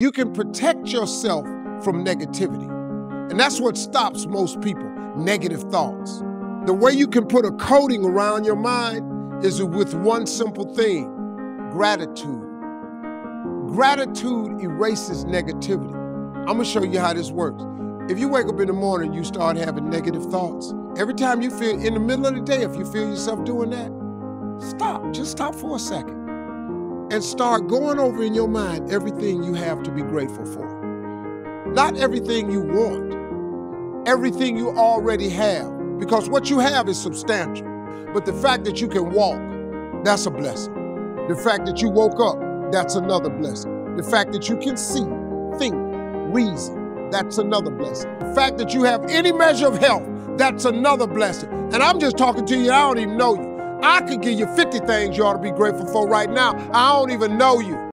You can protect yourself from negativity. And that's what stops most people negative thoughts. The way you can put a coating around your mind is with one simple thing gratitude. Gratitude erases negativity. I'm gonna show you how this works. If you wake up in the morning, you start having negative thoughts. Every time you feel in the middle of the day, if you feel yourself doing that, stop. Just stop for a second and start going over in your mind everything you have to be grateful for. Not everything you want, everything you already have, because what you have is substantial. But the fact that you can walk, that's a blessing. The fact that you woke up, that's another blessing. The fact that you can see, think, reason, that's another blessing. The fact that you have any measure of health, that's another blessing. And I'm just talking to you, I don't even know you. I could give you 50 things you ought to be grateful for right now. I don't even know you.